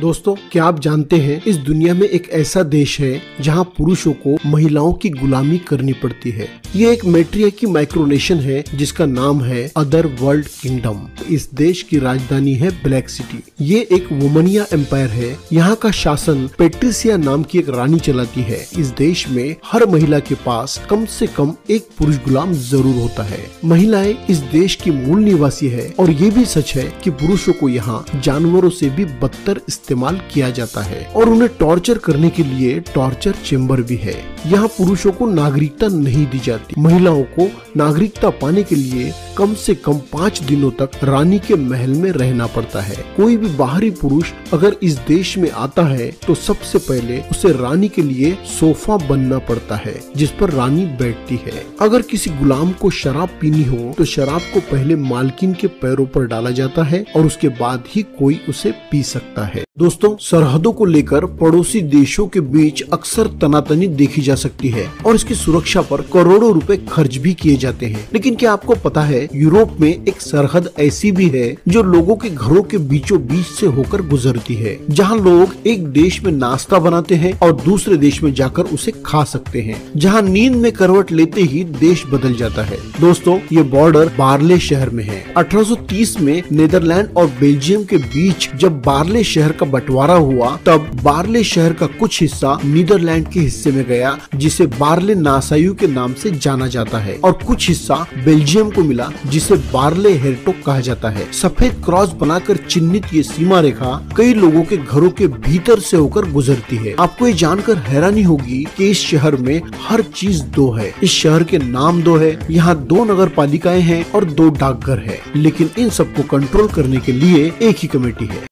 दोस्तों, क्या आप जानते हैं, इस दुनिया में एक ऐसा देश है, जहाँ पुरुषों को महिलाओं की गुलामी करनी पड़ती है। ये एक मेट्रिया की माइक्रोनेशन है, जिसका नाम है अदर वर्ल्ड किंगडम। इस देश की राजधानी है ब्लैक सिटी। ये एक वुमनिया एम्पायर है। यहाँ का शासन पेट्रिसिया नाम की एक रानी चलाती है। इस देश में हर महिला के पास कम से कम एक पुरुष गुलाम ज़रूर होता है। महिलाएँ इस देश की मूल निवासी है और ये भी सच है कि पुरुषों को यहाँ जानवरों से भी बदतर इस्तेमाल किया जाता है और उन्हें टॉर्चर करने के लिए टॉर्चर चेम्बर भी है। यहाँ पुरुषों को नागरिकता नहीं दी जाती। महिलाओं को नागरिकता पाने के लिए कम से कम पाँच दिनों तक रानी के महल में रहना पड़ता है। कोई भी बाहरी पुरुष अगर इस देश में आता है तो सबसे पहले उसे रानी के लिए सोफा बनना पड़ता है, जिस पर रानी बैठती है। अगर किसी गुलाम को शराब पीनी हो तो शराब को पहले मालकिन के पैरों पर डाला जाता है और उसके बाद ही कोई उसे पी सकता है। दोस्तों, सरहदों को लेकर पड़ोसी देशों के बीच अक्सर तनातनी देखी जा सकती है और इसकी सुरक्षा पर करोड़ों रुपए खर्च भी किए जाते हैं। लेकिन क्या आपको पता है, यूरोप में एक सरहद ऐसी भी है जो लोगों के घरों के बीचों बीच से होकर गुजरती है, जहाँ लोग एक देश में नाश्ता बनाते हैं और दूसरे देश में जाकर उसे खा सकते हैं, जहाँ नींद में करवट लेते ही देश बदल जाता है। दोस्तों, ये बॉर्डर बार्ले शहर में है। 1830 में नीदरलैंड और बेल्जियम के बीच जब बार्ले शहर का बंटवारा हुआ, तब बार्ले शहर का कुछ हिस्सा नीदरलैंड के हिस्से में गया, जिसे बार्ले नासायु के नाम से जाना जाता है, और कुछ हिस्सा बेल्जियम को मिला, जिसे बार्ले हेरटोक कहा जाता है। सफ़ेद क्रॉस बनाकर चिन्हित ये सीमा रेखा कई लोगों के घरों के भीतर से होकर गुजरती है। आपको ये जानकर हैरानी होगी कि इस शहर में हर चीज़ दो है। इस शहर के नाम दो है, यहाँ दो नगर पालिकाएँ हैं और दो डाकघर है, लेकिन इन सबको कंट्रोल करने के लिए एक ही कमेटी है।